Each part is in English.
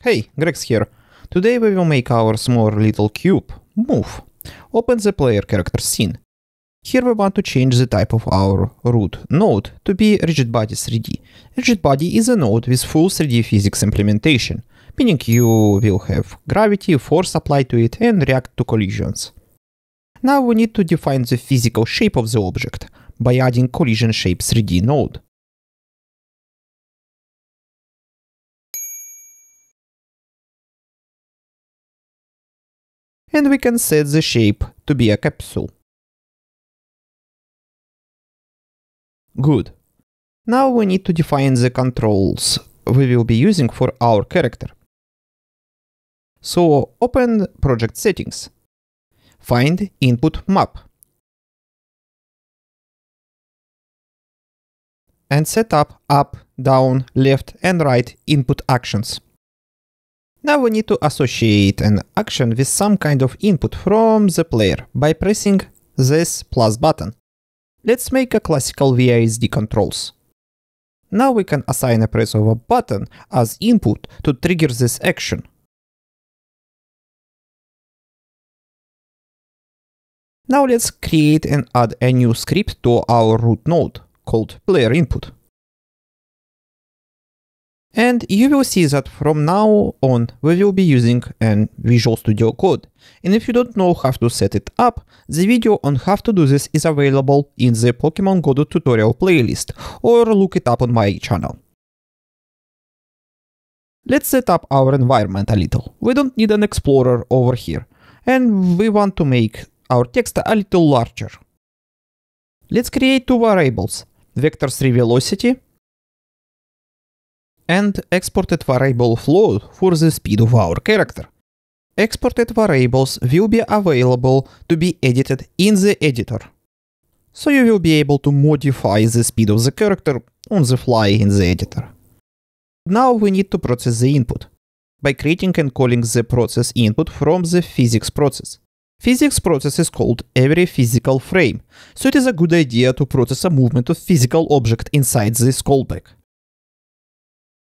Hey, Greg's here. Today we will make our small little cube move. Open the player character scene. Here we want to change the type of our root node to be rigidbody 3D. Rigidbody is a node with full 3D physics implementation, meaning you will have gravity, force applied to it and react to collisions. Now we need to define the physical shape of the object by adding collision shape 3D node. And we can set the shape to be a capsule. Good. Now we need to define the controls we will be using for our character. So open project settings. Find input map. And set up up, down, left and right input actions. Now we need to associate an action with some kind of input from the player by pressing this plus button. Let's make a classical WASD controls. Now we can assign a press of a button as input to trigger this action. Now let's create and add a new script to our root node called player input. And you will see that from now on we will be using an Visual Studio Code. And if you don't know how to set it up, the video on how to do this is available in the Pokemon Go tutorial playlist, or look it up on my channel. Let's set up our environment a little. We don't need an explorer over here. And we want to make our text a little larger. Let's create two variables, vector3 velocity and exported variable float for the speed of our character. Exported variables will be available to be edited in the editor. So you will be able to modify the speed of the character on the fly in the editor. Now we need to process the input by creating and calling the process input from the physics process. Physics process is called every physical frame, so it is a good idea to process a movement of physical object inside this callback.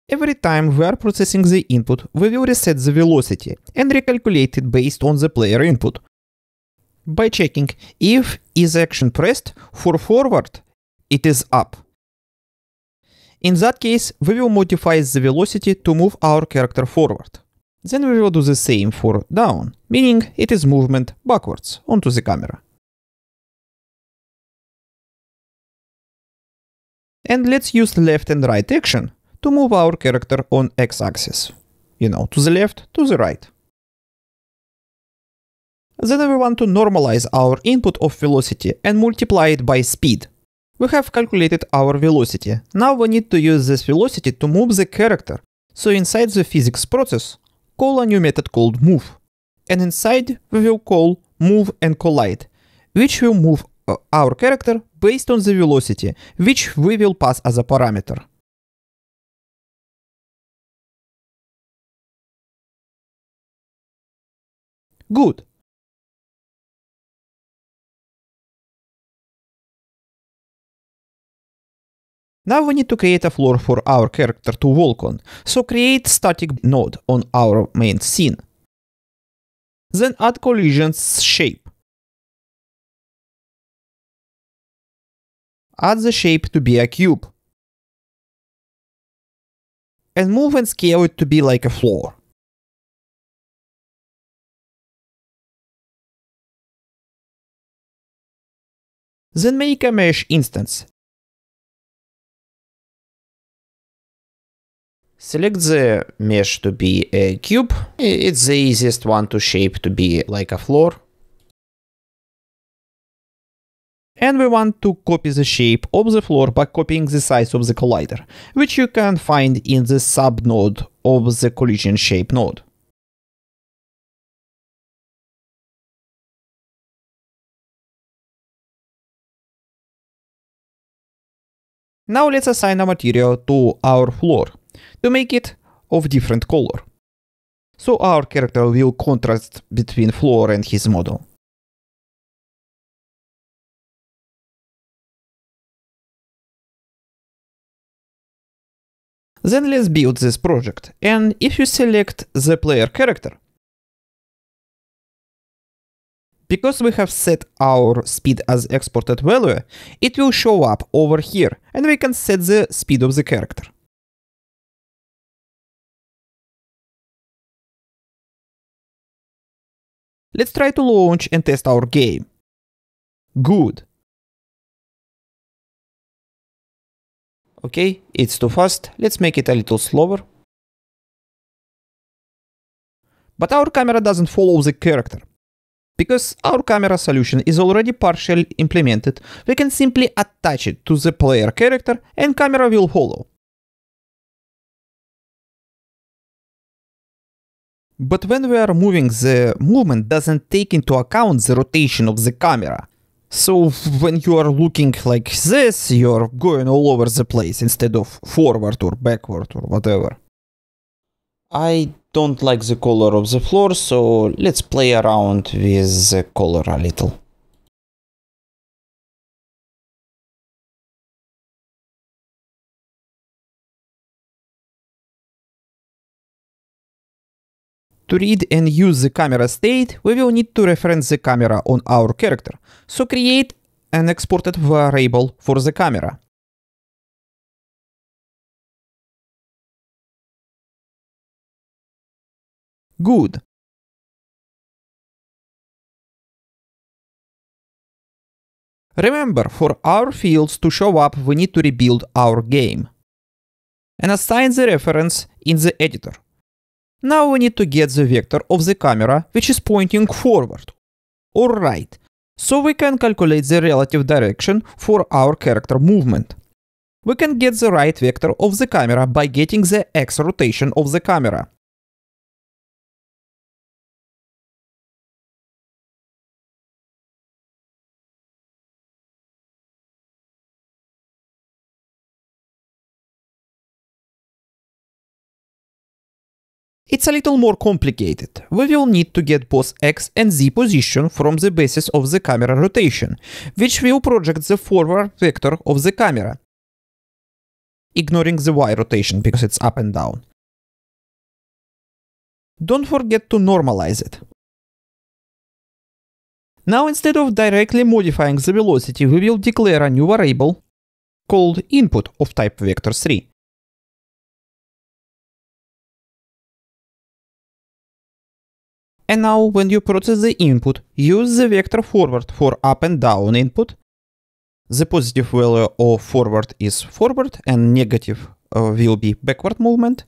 Every time we are processing the input, we will reset the velocity and recalculate it based on the player input. By checking if is action pressed for forward, it is up. In that case, we will modify the velocity to move our character forward. Then we will do the same for down, meaning it is movement backwards onto the camera. And let's use left and right action to move our character on x-axis. You know, to the left, to the right. Then we want to normalize our input of velocity and multiply it by speed. We have calculated our velocity. Now we need to use this velocity to move the character. So inside the physics process, call a new method called move. And inside we will call move and collide, which will move uh, our character based on the velocity, which we will pass as a parameter. Good. Now we need to create a floor for our character to walk on, so create static node on our main scene. Then add collisions shape. Add the shape to be a cube. And move and scale it to be like a floor. Then make a mesh instance. Select the mesh to be a cube. It's the easiest one to shape to be like a floor. And we want to copy the shape of the floor by copying the size of the collider, which you can find in the subnode of the collision shape node. Now let's assign a material to our floor to make it of different color. So our character will contrast between floor and his model. Then let's build this project. And if you select the player character, because we have set our speed as exported value, it will show up over here and we can set the speed of the character. Let's try to launch and test our game. Good. Okay, it's too fast. Let's make it a little slower. But our camera doesn't follow the character. Because our camera solution is already partially implemented, we can simply attach it to the player character and camera will follow. But when we are moving, the movement doesn't take into account the rotation of the camera. So when you are looking like this, you're going all over the place instead of forward or backward or whatever. I don't like the color of the floor, so let's play around with the color a little. To read and use the camera state, we will need to reference the camera on our character, so create an exported variable for the camera. Good. Remember, for our fields to show up, we need to rebuild our game. And assign the reference in the editor. Now we need to get the vector of the camera, which is pointing forward or right, so we can calculate the relative direction for our character movement. We can get the right vector of the camera by getting the x rotation of the camera. It's a little more complicated. We will need to get both x and z position from the basis of the camera rotation, which will project the forward vector of the camera, ignoring the y rotation because it's up and down. Don't forget to normalize it. Now instead of directly modifying the velocity, we will declare a new variable called input of type vector3. And now when you process the input, use the vector forward for up and down input. The positive value of forward is forward and negative uh, will be backward movement.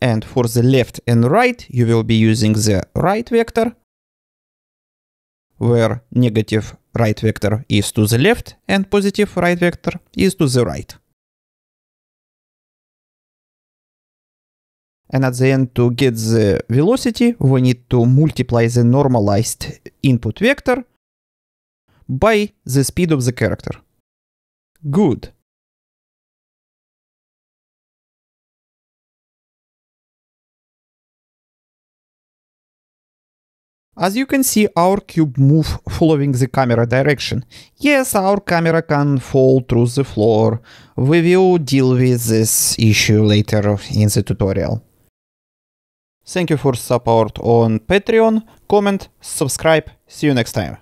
And for the left and right, you will be using the right vector, where negative right vector is to the left and positive right vector is to the right. And at the end, to get the velocity, we need to multiply the normalized input vector by the speed of the character. Good. As you can see, our cube move following the camera direction. Yes, our camera can fall through the floor. We will deal with this issue later in the tutorial. Thank you for support on Patreon, comment, subscribe, see you next time.